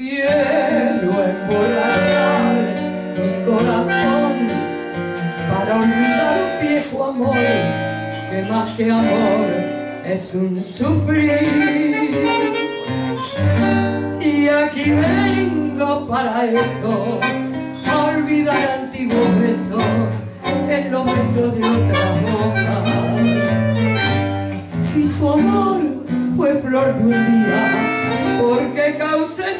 Quiero emborrachar mi corazón para olvidar un viejo amor que más que amor es un sufrir. Y aquí vengo para eso, a olvidar antiguos besos en los besos de otras bocas. Si su amor fue flor de un día, Porque causa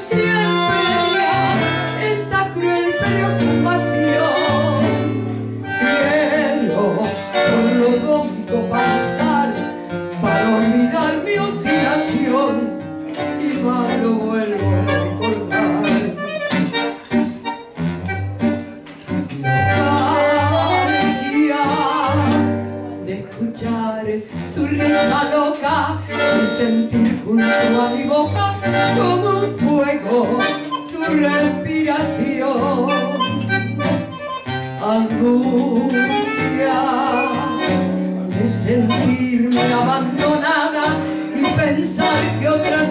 su risa loca y sentir junto a mi boca como un fuego su respiración. Angustia de sentirme abandonada y pensar que otra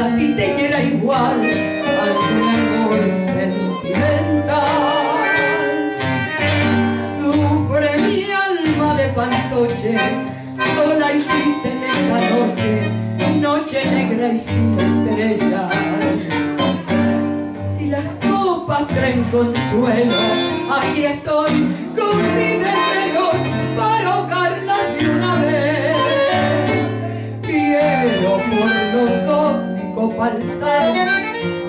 a ti te quiera igual al amor sentimental. Sufre mi alma de fantoche, sola y triste en esta noche, noche negra y sin estrellas. Si las copas traen consuelo, aquí estoy con copa alzar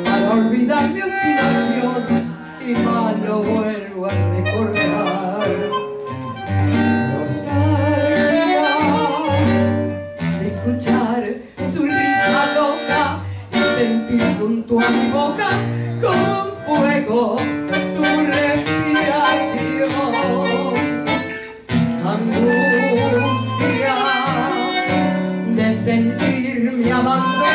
para olvidar mi obstinación y más lo vuelvo a recordar. Nostalgia de escuchar su risa loca y sentir junto a mi boca como un fuego su respiración. Angustia de sentirme abandonada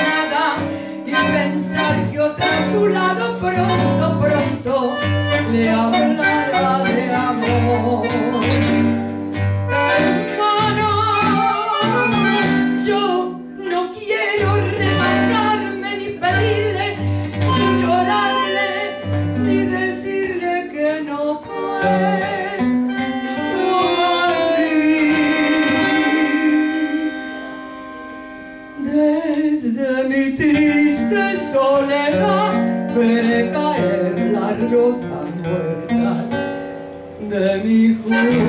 le hablará de amor. Hermano, yo no quiero rebajarme ni pedirle, ni llorarle, ni decirle que no puedo. Desde mi triste soledad veré caer las rosas muertas de mi juventud.